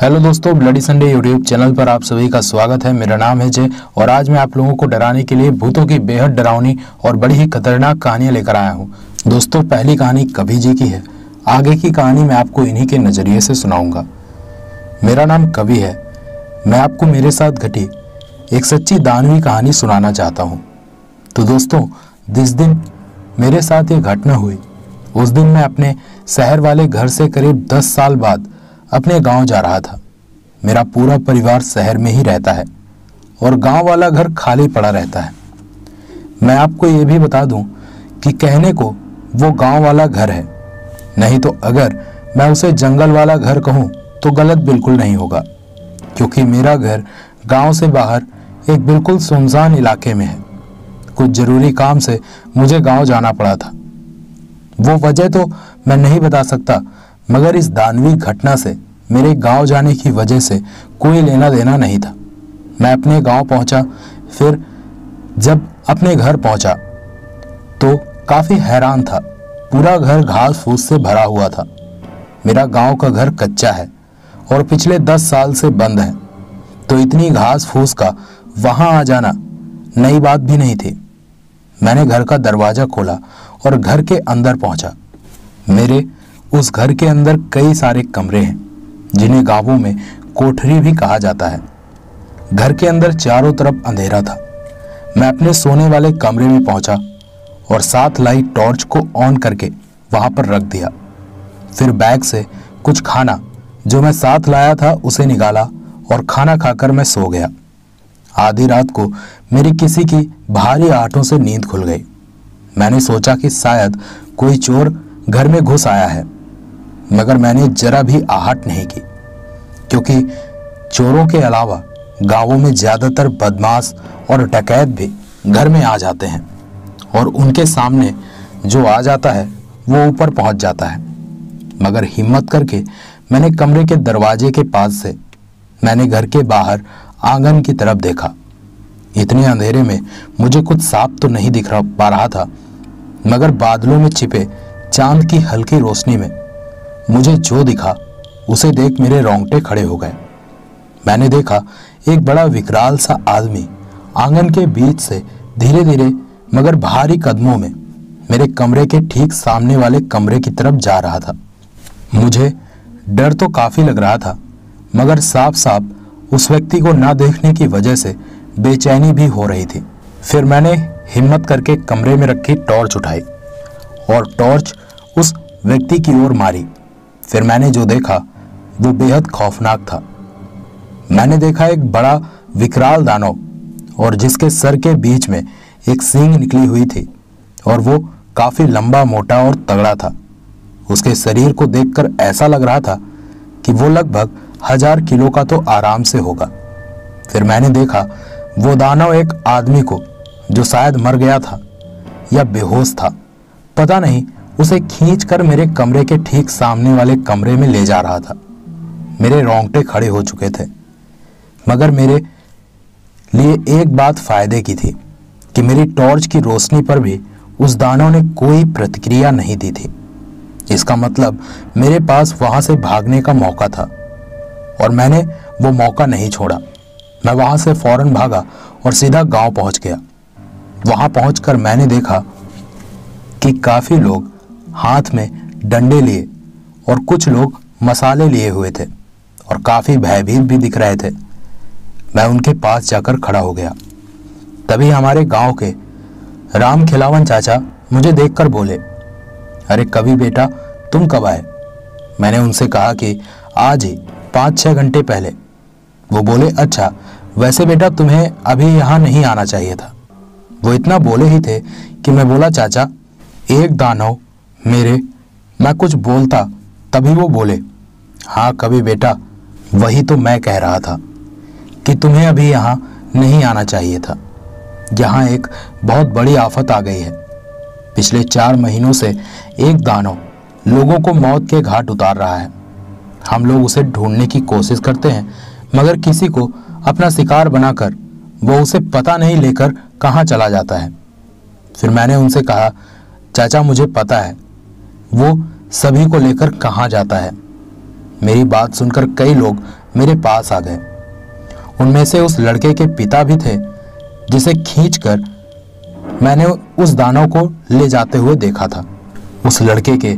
Hello दोस्तों bloody Sunday YouTube channel पर आप सभी का स्वागत है। मेरा नाम है जय और आज मैं आप लोगों को डराने के लिए भूतों की बेहद डरावनी और बड़ी ही खतरनाक कहानियाँ लेकर आया हूँ। दोस्तों, पहली कहानी कभी जी की है। आगे की कहानी मैं आपको इन्हीं के नज़रिए से सुनाऊँगा। मेरा नाम कवि है। मैं आपको मेरे साथ घटी एक सच्ची दानवी कहानी सुनाना चाहता हूँ। तो दोस्तों, जिस दिन मेरे साथ ये घटना हुई, उस दिन मैं अपने शहर वाले घर से करीब दस साल बाद अपने गाँव जा रहा था। मेरा पूरा परिवार शहर में ही रहता है और गाँव वाला घर खाली पड़ा रहता है। मैं आपको ये भी बता दूँ कि कहने को वो गाँव वाला घर है। नहीं तो अगर मैं उसे जंगल वाला घर कहूँ तो गलत बिल्कुल नहीं होगा, क्योंकि मेरा घर गाँव से बाहर एक बिल्कुल सुनसान इलाके में है। कुछ ज़रूरी काम से मुझे गाँव जाना पड़ा था। वो वजह तो मैं नहीं बता सकता मगर इस दानवी घटना से, मेरे गाँव जाने की वजह से कोई लेना देना नहीं था। मैं अपने गाँव पहुँचा, फिर जब अपने घर पहुँचा तो काफ़ी हैरान था। पूरा घर घास फूस से भरा हुआ था। मेरा गाँव का घर कच्चा है और पिछले दस साल से बंद है। तो इतनी घास फूस का वहाँ आ जाना नई बात भी नहीं थी। मैंने घर का दरवाज़ा खोला और घर के अंदर पहुँचा। मेरे उस घर के अंदर कई सारे कमरे हैं, जिन्हें गाँवों में कोठरी भी कहा जाता है। घर के अंदर चारों तरफ़ अंधेरा था। मैं अपने सोने वाले कमरे में पहुँचा और साथ लाई टॉर्च को ऑन करके वहाँ पर रख दिया। फिर बैग से कुछ खाना, जो मैं साथ लाया था, उसे निकाला और खाना खाकर मैं सो गया। आधी रात को मेरी किसी की भारी आठों से नींद खुल गई। मैंने सोचा कि शायद कोई चोर घर में घुस आया है। मगर मैंने जरा भी आहट नहीं की, क्योंकि चोरों के अलावा गाँवों में ज़्यादातर बदमाश और डकैत भी घर में आ जाते हैं और उनके सामने जो आ जाता है, वो ऊपर पहुँच जाता है। मगर हिम्मत करके मैंने कमरे के दरवाजे के पास से मैंने घर के बाहर आँगन की तरफ़ देखा। इतने अंधेरे में मुझे कुछ साफ़ तो नहीं दिख रहा, पा रहा था, मगर बादलों में छिपे चाँद की हल्की रोशनी में मुझे जो दिखा, उसे देख मेरे रोंगटे खड़े हो गए। मैंने देखा, एक बड़ा विकराल सा आदमी, आँगन के बीच से धीरे धीरे मगर भारी कदमों में, मेरे कमरे के ठीक सामने वाले कमरे की तरफ़ जा रहा था। मुझे डर तो काफ़ी लग रहा था, मगर साफ़ साफ़ उस व्यक्ति को ना देखने की वजह से, बेचैनी भी हो रही थी। फिर मैंने हिम्मत करके कमरे में रखी टॉर्च उठाई, और टॉर्च उस व्यक्ति की ओर मारी। फिर मैंने जो देखा, वो बेहद खौफनाक था। मैंने देखा एक बड़ा विकराल दानव, और जिसके सर के बीच में एक सींग निकली हुई थी, और वो काफ़ी लंबा, मोटा और तगड़ा था। उसके शरीर को देखकर ऐसा लग रहा था कि वो लगभग हज़ार किलो का तो आराम से होगा। फिर मैंने देखा, वो दानव एक आदमी को, जो शायद मर गया था, या बेहोश था, पता नहीं उसे खींचकर मेरे कमरे के ठीक सामने वाले कमरे में ले जा रहा था। मेरे रोंगटे खड़े हो चुके थे, मगर मेरे लिए एक बात फ़ायदे की थी कि मेरी टॉर्च की रोशनी पर भी उस दानव ने कोई प्रतिक्रिया नहीं दी थी। इसका मतलब मेरे पास वहाँ से भागने का मौका था, और मैंने वो मौका नहीं छोड़ा। मैं वहाँ से फ़ौरन भागा और सीधा गाँव पहुँच गया। वहाँ पहुंचकर मैंने देखा कि काफ़ी लोग हाथ में डंडे लिए और कुछ लोग मसाले लिए हुए थे और काफ़ी भयभीत भी दिख रहे थे। मैं उनके पास जाकर खड़ा हो गया। तभी हमारे गाँव के राम खिलावन चाचा मुझे देखकर बोले, अरे कभी बेटा, तुम कब आए? मैंने उनसे कहा कि आज ही पाँच छः घंटे पहले। वो बोले अच्छा वैसे बेटा, तुम्हें अभी यहाँ नहीं आना चाहिए था। वो इतना बोले ही थे कि मैं बोला, चाचा, एक दानव मेरे, मैं कुछ बोलता, तभी वो बोले हाँ कभी बेटा, वही तो मैं कह रहा था, कि तुम्हें अभी यहाँ नहीं आना चाहिए था। यहाँ एक बहुत बड़ी आफत आ गई है। पिछले चार महीनों से एक दानव लोगों को मौत के घाट उतार रहा है। हम लोग उसे ढूँढने की कोशिश करते हैं, मगर किसी को अपना शिकार बनाकर वो उसे पता नहीं लेकर कहाँ चला जाता है। फिर मैंने उनसे कहा, चाचा, मुझे पता है वो सभी को लेकर कहाँ जाता है? मेरी बात सुनकर कई लोग मेरे पास आ गए। उनमें से उस लड़के के पिता भी थे, जिसे खींचकर मैंने उस दानव को ले जाते हुए देखा था। उस लड़के के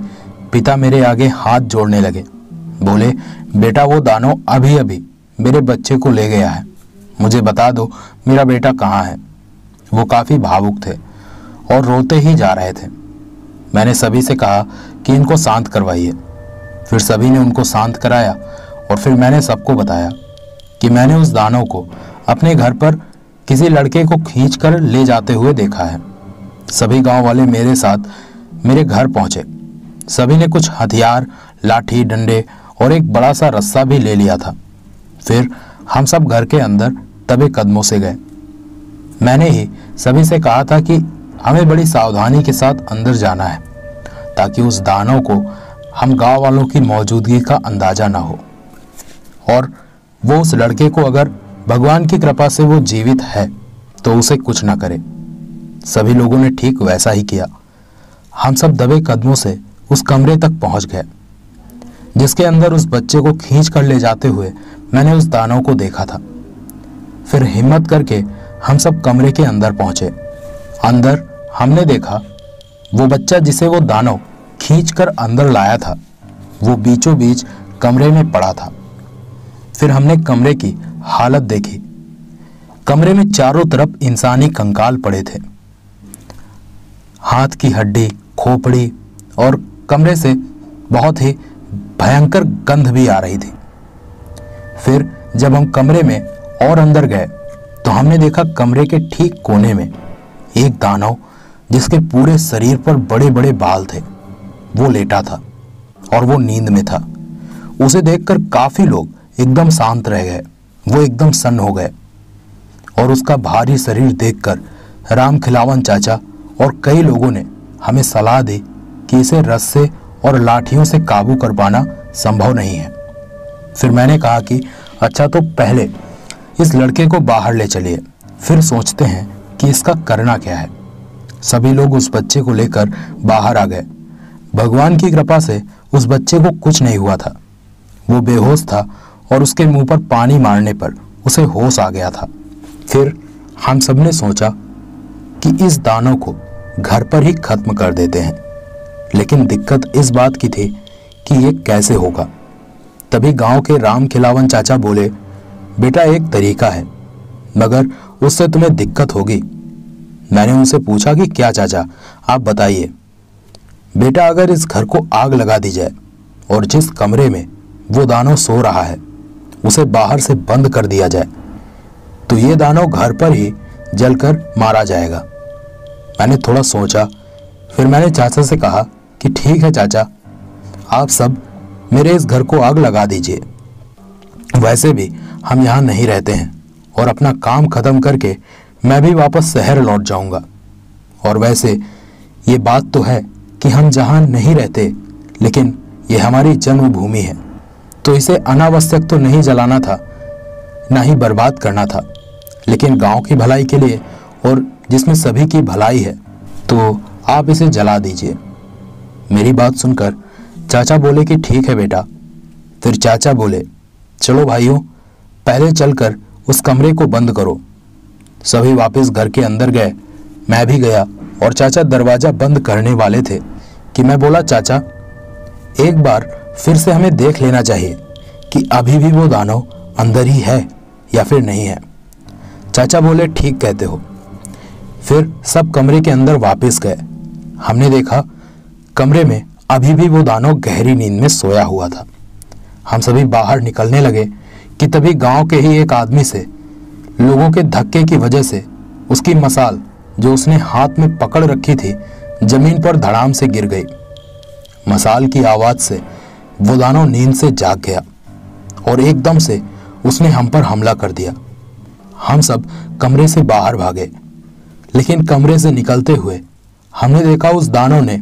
पिता मेरे आगे हाथ जोड़ने लगे। बोले, बेटा, वो दानव अभी अभी मेरे बच्चे को ले गया है। मुझे बता दो, मेरा बेटा कहाँ है? वो काफ़ी भावुक थे और रोते ही जा रहे थे। मैंने सभी से कहा कि इनको शांत करवाइए। फिर सभी ने उनको शांत कराया और फिर मैंने सबको बताया कि मैंने उस दानव को अपने घर पर किसी लड़के को खींच कर ले जाते हुए देखा है। सभी गाँव वाले मेरे साथ मेरे घर पहुँचे। सभी ने कुछ हथियार, लाठी, डंडे और एक बड़ा सा रस्सा भी ले लिया था। फिर हम सब घर के अंदर तबे कदमों से गए। मैंने ही सभी से कहा था कि हमें बड़ी सावधानी के साथ अंदर जाना है, ताकि उस दानव को हम गाँव वालों की मौजूदगी का अंदाज़ा ना हो। और वो उस लड़के को अगर भगवान की कृपा से वो जीवित है तो उसे कुछ ना करे। सभी लोगों ने ठीक वैसा ही किया। हम सब दबे कदमों से उस कमरे तक पहुँच गए, जिसके अंदर उस बच्चे को खींच कर ले जाते हुए मैंने उस दानव को देखा था। फिर हिम्मत करके हम सब कमरे के अंदर पहुँचे। अंदर हमने देखा, वो बच्चा जिसे वो दानव खींचकर अंदर लाया था, वो बीचों बीच कमरे में पड़ा था। फिर हमने कमरे की हालत देखी। कमरे में चारों तरफ़ इंसानी कंकाल पड़े थे। हाथ की हड्डी, खोपड़ी और कमरे से बहुत ही भयंकर गंध भी आ रही थी। फिर जब हम कमरे में और अंदर गए तो हमने देखा कमरे के ठीक कोने में एक दानव जिसके पूरे शरीर पर बड़े बड़े बाल थे। वो लेटा था और वो नींद में था। उसे देखकर काफ़ी लोग एकदम शांत रह गए। वो एकदम सन्न हो गए और उसका भारी शरीर देखकर राम खिलावन चाचा और कई लोगों ने हमें सलाह दी कि इसे रस्से और लाठियों से काबू कर पाना संभव नहीं है। फिर मैंने कहा कि अच्छा तो पहले इस लड़के को बाहर ले चलिए। फिर सोचते हैं कि इसका करना क्या है। सभी लोग उस बच्चे को लेकर बाहर आ गए। भगवान की कृपा से उस बच्चे को कुछ नहीं हुआ था। वो बेहोश था और उसके मुँह पर पानी मारने पर उसे होश आ गया था। फिर हम सबने सोचा कि इस दानों को घर पर ही खत्म कर देते हैं। लेकिन दिक्कत इस बात की थी कि ये कैसे होगा। तभी गाँव के राम खिलावन चाचा बोले, बेटा, एक तरीका है, मगर उससे तुम्हें दिक्कत होगी। मैंने उनसे पूछा कि क्या चाचा, आप बताइए। बेटा, अगर इस घर को आग लगा दी जाए और जिस कमरे में वो दानव सो रहा है, उसे बाहर से बंद कर दिया जाए तो ये दानव घर पर ही जलकर मारा जाएगा। मैंने थोड़ा सोचा, फिर मैंने चाचा से कहा कि ठीक है चाचा, आप सब मेरे इस घर को आग लगा दीजिए। वैसे भी हम यहाँ नहीं रहते हैं और अपना काम खत्म करके मैं भी वापस शहर लौट जाऊँगा। और वैसे, ये बात तो है कि हम जहाँ नहीं रहते, लेकिन ये हमारी जन्मभूमि है। तो इसे अनावश्यक तो नहीं जलाना था, ना ही बर्बाद करना था। लेकिन गाँव की भलाई के लिए और जिसमें सभी की भलाई है तो आप इसे जला दीजिए। मेरी बात सुनकर चाचा बोले कि ठीक है बेटा। फिर चाचा बोले, चलो भाइयों, पहले चलकर उस कमरे को बंद करो। सभी वापस घर के अंदर गए। मैं भी गया और चाचा दरवाज़ा बंद करने वाले थे कि मैं बोला, चाचा, एक बार फिर से हमें देख लेना चाहिए कि अभी भी वो दानव अंदर ही है या फिर नहीं है। चाचा बोले, ठीक कहते हो। फिर सब कमरे के अंदर वापस गए। हमने देखा, कमरे में अभी भी वो दानव गहरी नींद में सोया हुआ था। हम सभी बाहर निकलने लगे कि तभी गाँव के ही एक आदमी से लोगों के धक्के की वजह से उसकी मसाल जो उसने हाथ में पकड़ रखी थी, ज़मीन पर धड़ाम से गिर गई। मसाल की आवाज़ से वो दानव नींद से जाग गया और एकदम से उसने हम पर हमला कर दिया। हम सब कमरे से बाहर भागे, लेकिन कमरे से निकलते हुए हमने देखा उस दानव ने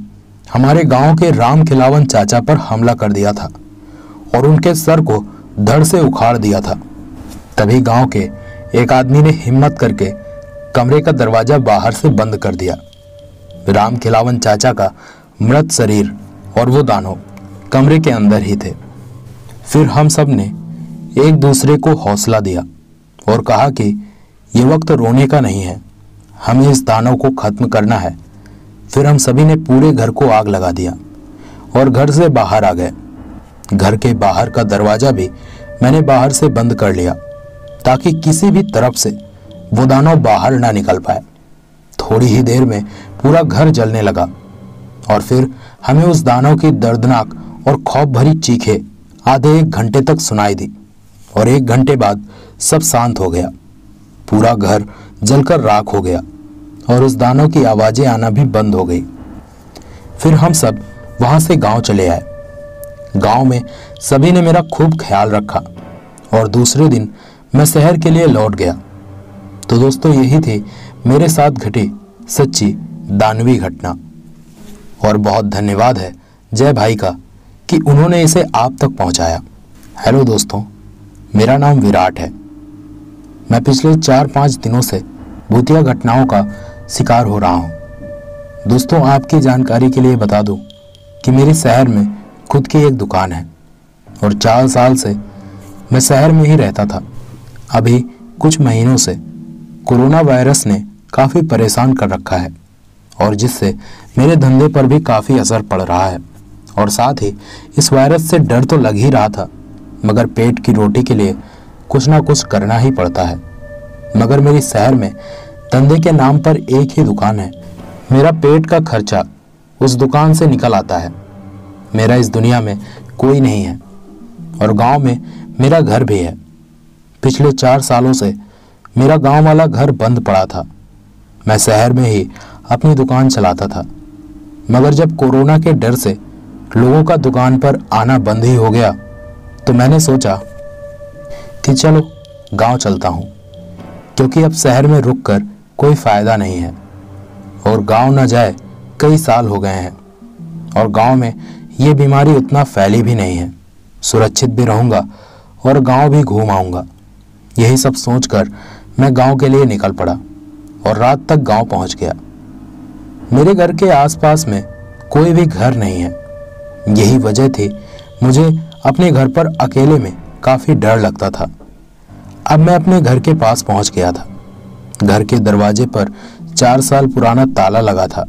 हमारे गाँव के राम खिलावन चाचा पर हमला कर दिया था और उनके सर को धड़ से उखाड़ दिया था। तभी गाँव के एक आदमी ने हिम्मत करके कमरे का दरवाज़ा बाहर से बंद कर दिया। राम खिलावन चाचा का मृत शरीर और वो दानव कमरे के अंदर ही थे। फिर हम सबने एक दूसरे को हौसला दिया और कहा कि ये वक्त रोने का नहीं है, हमें इस दानव को खत्म करना है। फिर हम सभी ने पूरे घर को आग लगा दिया और घर से बाहर आ गए। घर के बाहर का दरवाज़ा भी मैंने बाहर से बंद कर लिया। ताकि किसी भी तरफ़ से वो दानव बाहर ना निकल पाए। थोड़ी ही देर में पूरा घर जलने लगा और फिर हमें उस दानव की दर्दनाक और खौफ भरी चीखें आधे एक घंटे तक सुनाई दी और एक घंटे बाद सब शांत हो गया। पूरा घर जलकर राख हो गया और उस दानव की आवाज़ें आना भी बंद हो गई। फिर हम सब वहाँ से गाँव चले आए। गाँव में सभी ने मेरा खूब ख्याल रखा और दूसरे दिन मैं शहर के लिए लौट गया। तो दोस्तों, यही थी मेरे साथ घटी सच्ची दानवी घटना। और बहुत धन्यवाद है जय भाई का कि उन्होंने इसे आप तक पहुँचाया। हेलो दोस्तों, मेरा नाम विराट है। मैं पिछले चार पाँच दिनों से भूतिया घटनाओं का शिकार हो रहा हूँ। दोस्तों, आपकी जानकारी के लिए बता दूँ कि मेरे शहर में खुद की एक दुकान है। और चार साल से मैं शहर में ही रहता था। अभी कुछ महीनों से कोरोना वायरस ने काफ़ी परेशान कर रखा है और जिससे मेरे धंधे पर भी काफ़ी असर पड़ रहा है। और साथ ही इस वायरस से डर तो लग ही रहा था, मगर पेट की रोटी के लिए कुछ ना कुछ करना ही पड़ता है। मगर मेरी शहर में धंधे के नाम पर एक ही दुकान है। मेरा पेट का खर्चा उस दुकान से निकल आता है। मेरा इस दुनिया में कोई नहीं है और गाँव में मेरा घर भी है। पिछले चार सालों से मेरा गाँव वाला घर बंद पड़ा था। मैं शहर में ही अपनी दुकान चलाता था। मगर जब कोरोना के डर से लोगों का दुकान पर आना बंद ही हो गया तो मैंने सोचा कि चलो गाँव चलता हूँ, क्योंकि अब शहर में रुक कर कोई फ़ायदा नहीं है और गाँव न जाए कई साल हो गए हैं और गाँव में ये बीमारी उतना फैली भी नहीं है। सुरक्षित भी रहूँगा और गाँव भी घूम आऊँगा। यही सब सोचकर मैं गाँव के लिए निकल पड़ा और रात तक गाँव पहुँच गया। मेरे घर के आसपास में कोई भी घर नहीं है। यही वजह थी मुझे अपने घर पर अकेले में काफ़ी डर लगता था। अब मैं अपने घर के पास पहुँच गया था। घर के दरवाजे पर चार साल पुराना ताला लगा था।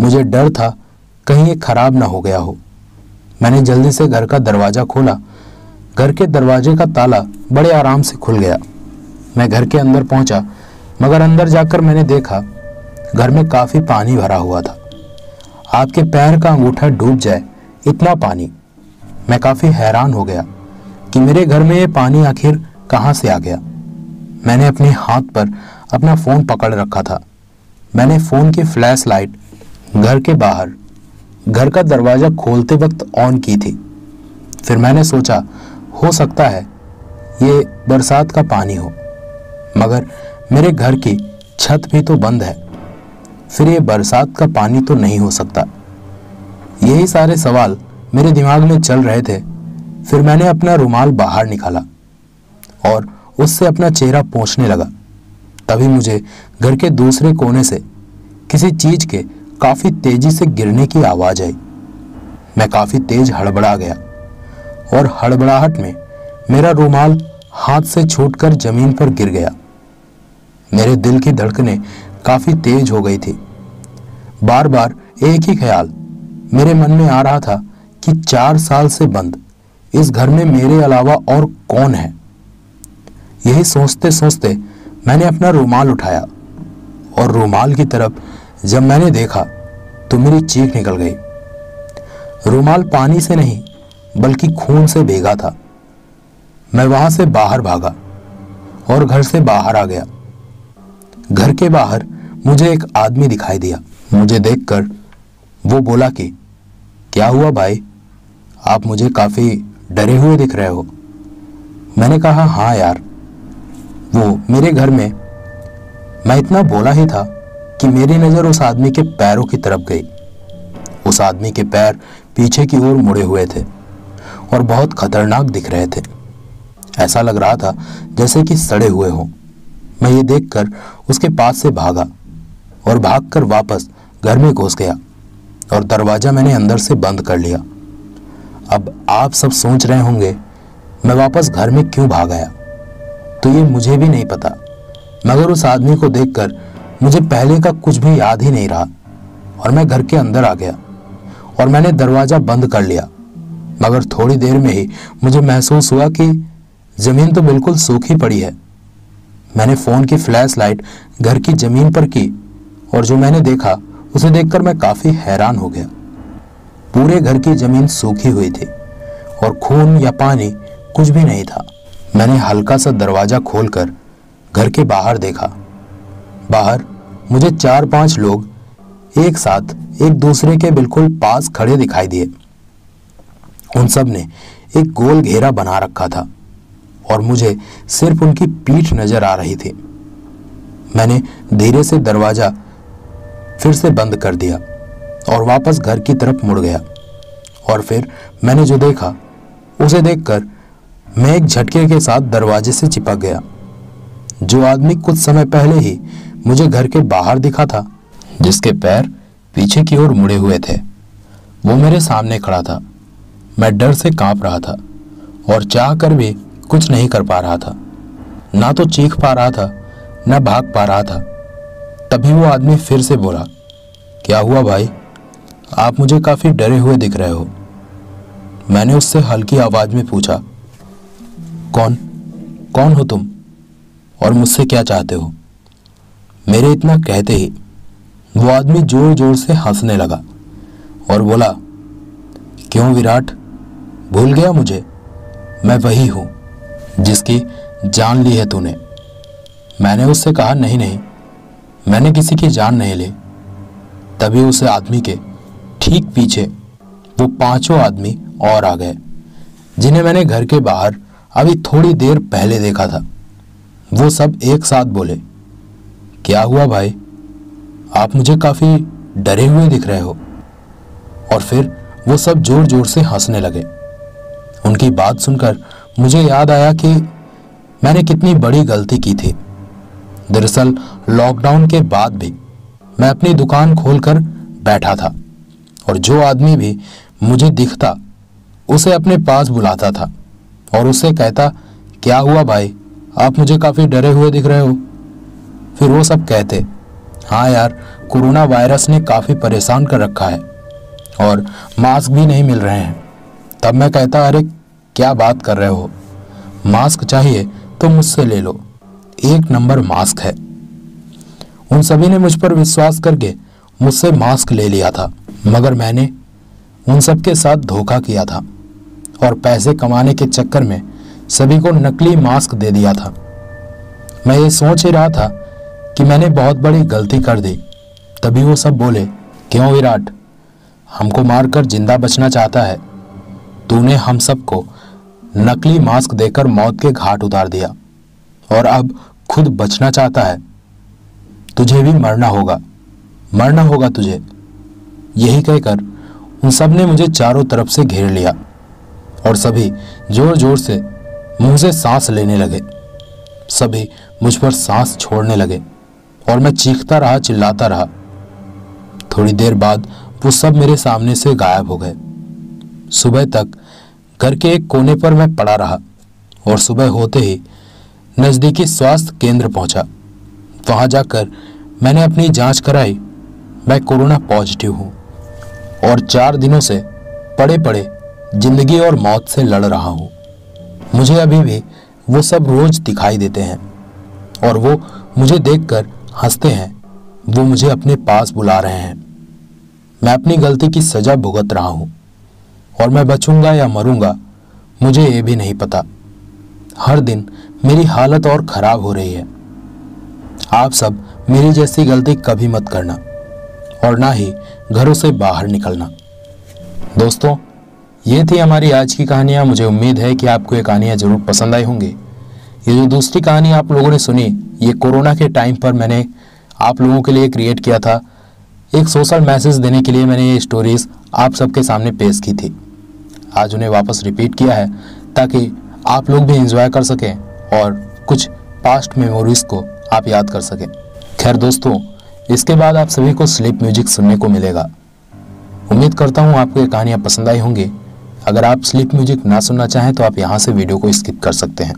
मुझे डर था कहीं ये खराब ना हो गया हो। मैंने जल्दी से घर का दरवाज़ा खोला घर के दरवाजे का ताला बड़े आराम से खुल गया। मैं घर के अंदर पहुँचा, मगर अंदर जाकर मैंने देखा, घर में काफ़ी पानी भरा हुआ था। आपके पैर का अंगूठा डूब जाए, इतना पानी। मैं काफ़ी हैरान हो गया कि मेरे घर में ये पानी आखिर कहाँ से आ गया। मैंने अपने हाथ पर अपना फ़ोन पकड़ रखा था। मैंने फ़ोन की फ्लैश लाइट घर के बाहर, घर का दरवाज़ा खोलते वक्त ऑन की थी। फिर मैंने सोचा हो सकता है ये बरसात का पानी हो, मगर मेरे घर की छत भी तो बंद है। फिर ये बरसात का पानी तो नहीं हो सकता। यही सारे सवाल मेरे दिमाग में चल रहे थे। फिर मैंने अपना रुमाल बाहर निकाला और उससे अपना चेहरा पोंछने लगा। तभी मुझे घर के दूसरे कोने से किसी चीज़ के काफ़ी तेज़ी से गिरने की आवाज़ आई। मैं काफ़ी तेज हड़बड़ा गया। और हड़बड़ाहट में मेरा रूमाल हाथ से छूटकर ज़मीन पर गिर गया। मेरे दिल की धड़कनें काफ़ी तेज हो गई थी। बार बार एक ही ख्याल मेरे मन में आ रहा था कि चार साल से बंद, इस घर में मेरे अलावा और कौन है? यही सोचते सोचते मैंने अपना रूमाल उठाया और रूमाल की तरफ़ जब मैंने देखा तो मेरी चीख निकल गई। रूमाल पानी से नहीं बल्कि खून से भीगा था। मैं वहाँ से बाहर भागा और घर से बाहर आ गया। घर के बाहर मुझे एक आदमी दिखाई दिया। मुझे देखकर वो बोला कि, क्या हुआ भाई? आप मुझे काफ़ी डरे हुए दिख रहे हो। मैंने कहा हाँ यार। वो, मेरे घर में मैं इतना बोला ही था कि मेरी नज़र उस आदमी के पैरों की तरफ़ गई। उस आदमी के पैर पीछे की ओर मुड़े हुए थे। और बहुत खतरनाक दिख रहे थे। ऐसा लग रहा था जैसे कि सड़े हुए हों। मैं ये देखकर उसके पास से भागा और भागकर वापस घर में घुस गया और दरवाज़ा मैंने अंदर से बंद कर लिया। अब आप सब सोच रहे होंगे, मैं वापस घर में क्यों भाग आया? तो ये मुझे भी नहीं पता, मगर उस आदमी को देखकर मुझे पहले का कुछ भी याद ही नहीं रहा और मैं घर के अंदर आ गया और मैंने दरवाज़ा बंद कर लिया। मगर थोड़ी देर में ही मुझे महसूस हुआ कि ज़मीन तो बिल्कुल सूखी पड़ी है। मैंने फ़ोन की फ्लैश लाइट घर की ज़मीन पर की और जो मैंने देखा, उसे देखकर मैं काफ़ी हैरान हो गया। पूरे घर की ज़मीन सूखी हुई थी और खून या पानी कुछ भी नहीं था। मैंने हल्का सा दरवाज़ा खोलकर घर के बाहर देखा। बाहर मुझे चार पाँच लोग एक साथ एक दूसरे के बिल्कुल पास खड़े दिखाई दिए। उन सबने एक गोल घेरा बना रखा था और मुझे सिर्फ़ उनकी पीठ नज़र आ रही थी। मैंने धीरे से दरवाज़ा फिर से बंद कर दिया और वापस घर की तरफ़ मुड़ गया और फिर मैंने जो देखा, उसे देखकर मैं एक झटके के साथ दरवाजे से चिपक गया। जो आदमी कुछ समय पहले ही मुझे घर के बाहर दिखा था, जिसके पैर पीछे की ओर मुड़े हुए थे, वो मेरे सामने खड़ा था। मैं डर से काँप रहा था और चाह कर भी कुछ नहीं कर पा रहा था। ना तो चीख पा रहा था, न भाग पा रहा था। तभी वो आदमी फिर से बोला, क्या हुआ भाई? आप मुझे काफ़ी डरे हुए दिख रहे हो। मैंने उससे हल्की आवाज़ में पूछा, कौन? कौन हो तुम? और मुझसे क्या चाहते हो? मेरे इतना कहते ही वो आदमी ज़ोर ज़ोर से हंसने लगा और बोला, क्यों विराट? भूल गया मुझे। मैं वही हूँ, जिसकी जान ली है तूने। मैंने उससे कहा, नहीं नहीं, मैंने किसी की जान नहीं ली। तभी उस आदमी के ठीक पीछे वो पाँचों आदमी और आ गए, जिन्हें मैंने घर के बाहर अभी थोड़ी देर पहले देखा था। वो सब एक साथ बोले, क्या हुआ भाई? आप मुझे काफ़ी डरे हुए दिख रहे हो। और फिर वो सब ज़ोर ज़ोर से हंसने लगे। उनकी बात सुनकर मुझे याद आया कि मैंने कितनी बड़ी गलती की थी। दरअसल लॉकडाउन के बाद भी मैं अपनी दुकान खोलकर बैठा था और जो आदमी भी मुझे दिखता, उसे अपने पास बुलाता था और उससे कहता, क्या हुआ भाई? आप मुझे काफ़ी डरे हुए दिख रहे हो। फिर वो सब कहते हाँ यार, कोरोना वायरस ने काफ़ी परेशान कर रखा है और मास्क भी नहीं मिल रहे हैं। तब मैं कहता, अरे, क्या बात कर रहे हो? मास्क चाहिए तो मुझसे ले लो। एक नंबर मास्क है। उन सभी ने मुझ पर विश्वास करके मुझसे मास्क ले लिया था, मगर मैंने उन सबके साथ धोखा किया था और पैसे कमाने के चक्कर में सभी को नकली मास्क दे दिया था। मैं ये सोच ही रहा था कि मैंने बहुत बड़ी गलती कर दी। तभी वो सब बोले, क्यों विराट? हमको मारकर ज़िंदा बचना चाहता है। तूने हम सबको नकली मास्क देकर मौत के घाट उतार दिया। और अब खुद बचना चाहता है। तुझे भी मरना होगा। मरना होगा तुझे। यही कहकर उन सबने मुझे चारों तरफ़ से घेर लिया। और सभी ज़ोर ज़ोर से मुँह से सांस लेने लगे। सभी मुझ पर सांस छोड़ने लगे। और मैं चीखता रहा, चिल्लाता रहा। थोड़ी देर बाद वो सब मेरे सामने से गायब हो गए। सुबह तक घर के एक कोने पर मैं पड़ा रहा और सुबह होते ही नज़दीकी स्वास्थ्य केंद्र पहुँचा। वहाँ जाकर मैंने अपनी जाँच कराई। मैं कोरोना पॉजिटिव हूँ और चार दिनों से पड़े पड़े ज़िंदगी और मौत से लड़ रहा हूँ। मुझे अभी भी वो सब रोज दिखाई देते हैं और वो मुझे देखकर हँसते हैं। वो मुझे अपने पास बुला रहे हैं। मैं अपनी गलती की सजा भुगत रहा हूँ। और मैं बचूँगा या मरूँगा, मुझे ये भी नहीं पता। हर दिन मेरी हालत और खराब हो रही है। आप सब मेरी जैसी गलती कभी मत करना और ना ही घरों से बाहर निकलना। दोस्तों, ये थी हमारी आज की कहानियाँ। मुझे उम्मीद है कि आपको ये कहानियाँ ज़रूर पसंद आई होंगी। ये जो दूसरी कहानी आप लोगों ने सुनी, ये कोरोना के टाइम पर मैंने आप लोगों के लिए क्रिएट किया था। एक सोशल मैसेज देने के लिए मैंने ये स्टोरीज आप सबके सामने पेश की थी। आज उन्हें वापस रिपीट किया है, ताकि आप लोग भी इंजॉय कर सकें और कुछ पास्ट मेमोरीज को आप याद कर सकें। खैर दोस्तों, इसके बाद आप सभी को स्लिप म्यूज़िक सुनने को मिलेगा। उम्मीद करता हूँ आपको ये कहानियाँ पसंद आई होंगी। अगर आप स्लिप म्यूज़िक ना सुनना चाहें तो आप यहाँ से वीडियो को स्किप कर सकते हैं।